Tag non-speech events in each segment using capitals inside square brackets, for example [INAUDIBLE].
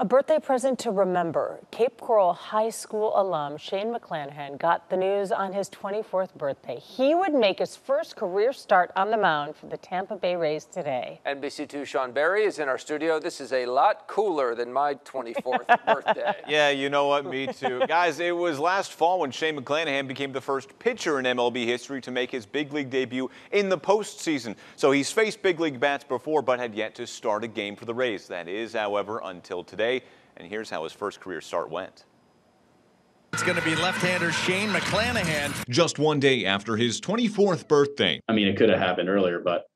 A birthday present to remember. Cape Coral High School alum Shane McClanahan got the news on his 24th birthday. He would make his first career start on the mound for the Tampa Bay Rays today. NBC2 Sean Barry is in our studio. This is a lot cooler than my 24th [LAUGHS] birthday. Yeah, you know what? Me too. [LAUGHS] Guys, it was last fall when Shane McClanahan became the first pitcher in MLB history to make his big league debut in the postseason. So he's faced big league bats before, but had yet to start a game for the Rays. That is, however, until today. And here's how his first career start went. It's going to be left-hander Shane McClanahan. Just one day after his 24th birthday. I mean, it could have happened earlier, but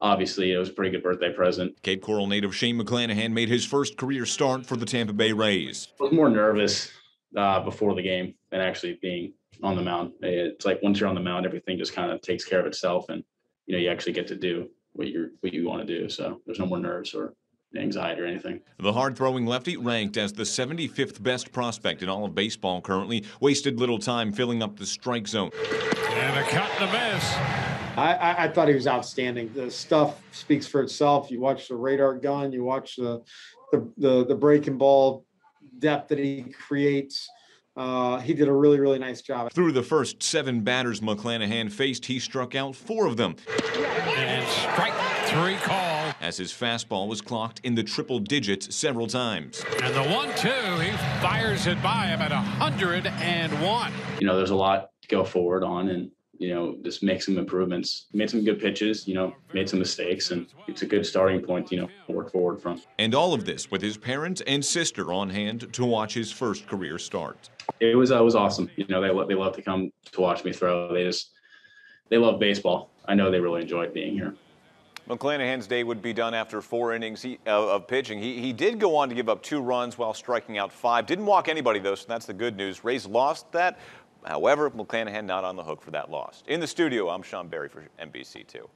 obviously it was a pretty good birthday present. Cape Coral native Shane McClanahan made his first career start for the Tampa Bay Rays. I was more nervous uh, before the game than actually being on the mound. It's like once you're on the mound, everything just kind of takes care of itself, and you know you actually get to do what you what you want to do. So there's no more nerves or anxiety or anything. The hard throwing lefty, ranked as the 75th best prospect in all of baseball currently, wasted little time filling up the strike zone. And a cut and a miss. I, I, I, thought he was outstanding. The stuff speaks for itself. You watch the radar gun, you watch the the the, the breaking ball depth that he creates. Uh, he did a really, really nice job. Through the first seven batters McClanahan faced, he struck out four of them. And strike three call. As his fastball was clocked in the triple digits several times. And the one-two, he fires it by him at 101. You know, there's a lot to go forward on, and you know, just make some improvements. Made some good pitches, you know, made some mistakes, and it's a good starting point, you know, to work forward from. And all of this with his parents and sister on hand to watch his first career start. It was uh, was awesome. You know, they they love to come to watch me throw. They just they love baseball. I know they really enjoyed being here. McClanahan's day would be done after four innings of pitching. He, he did go on to give up two runs while striking out five. Didn't walk anybody, though, so that's the good news. Rays lost that. However, McClanahan not on the hook for that loss. In the studio, I'm Sean Berry for NBC2.